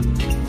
Bye.